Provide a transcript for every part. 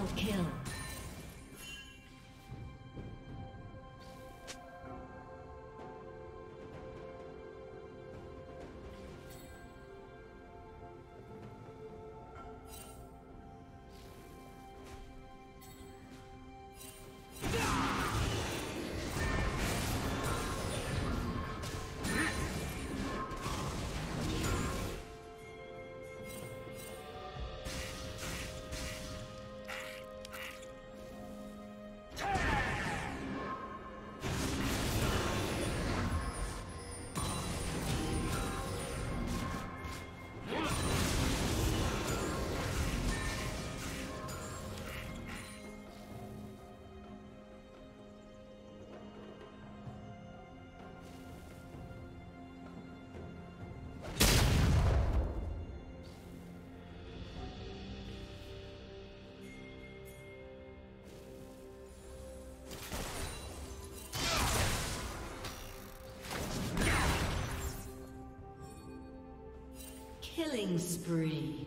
Double kill. Killing spree.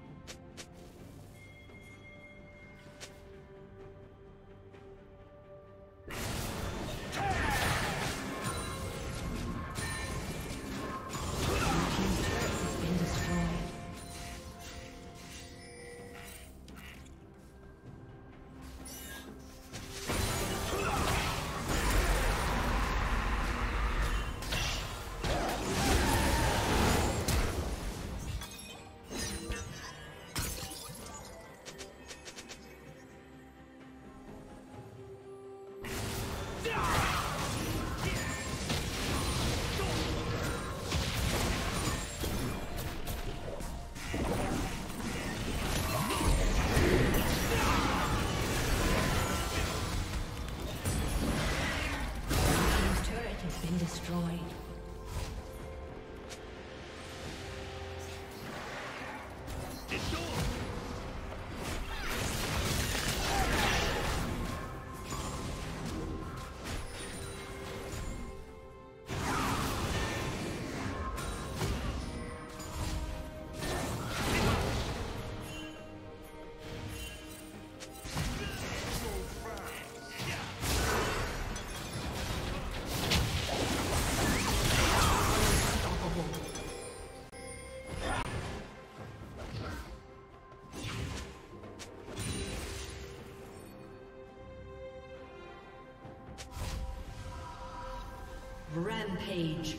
Rampage.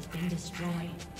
Has been destroyed.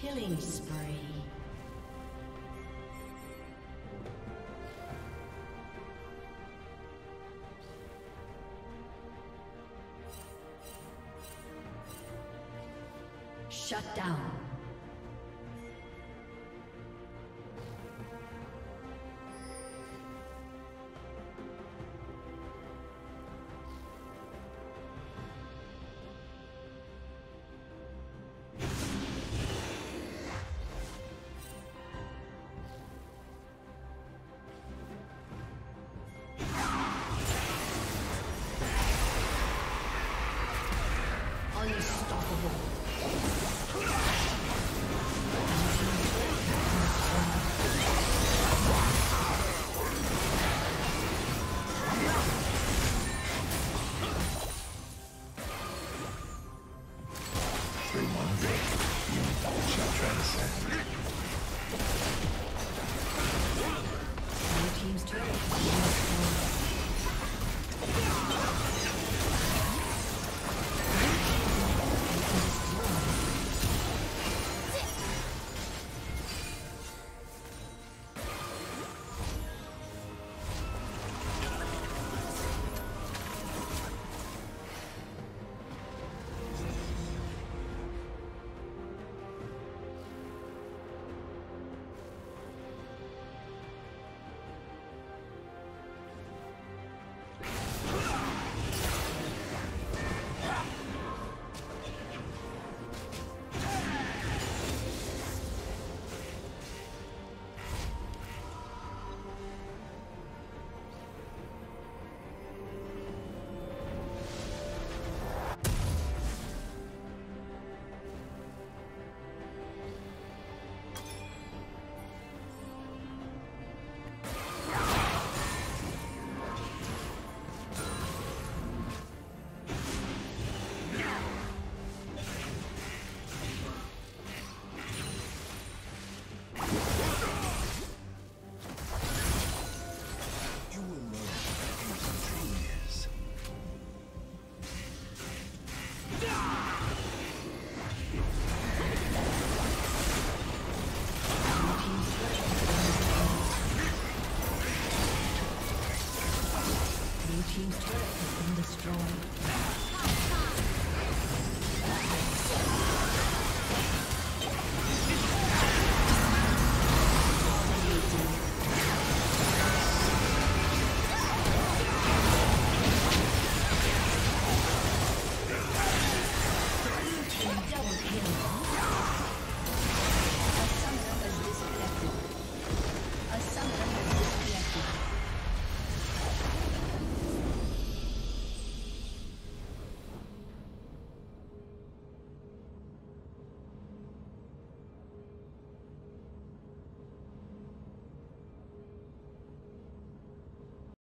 Killing spree.